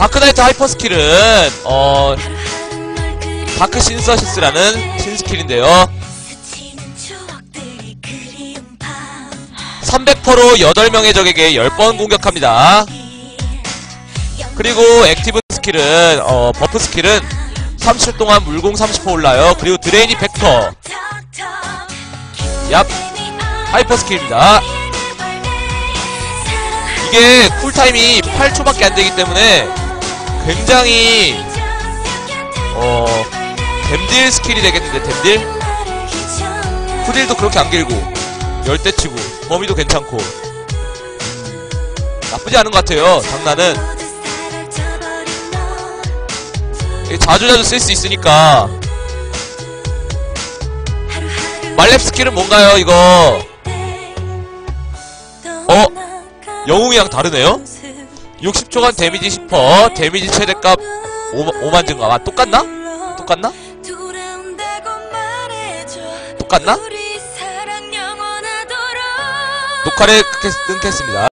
Dark Knight hyper skill은 어 Dark Synthesis라는 신skill인데요. 300%로 8명의 적에게 10번 공격합니다. 그리고 active skill은 어 buff skill은 30초 동안 물공 30% 올라요. 그리고 drain이 100% 얍. hyper skill입니다. 이게 쿨타임이 8초밖에 안 되기 때문에 굉장히 어 댐딜 스킬이 되겠는데 댐딜? 후딜도 그렇게 안 길고 열대치고 범위도 괜찮고 나쁘지 않은 것 같아요 장난은 자주자주 쓸 수 있으니까 말렙 스킬은 뭔가요 이거 어? 영웅이랑 다르네요? 60초간 데미지 10% 데미지 최대값 5, 5만 증가 아 똑같나? 똑같나? 똑같나? 녹화를 끊겠, 끊겠습니다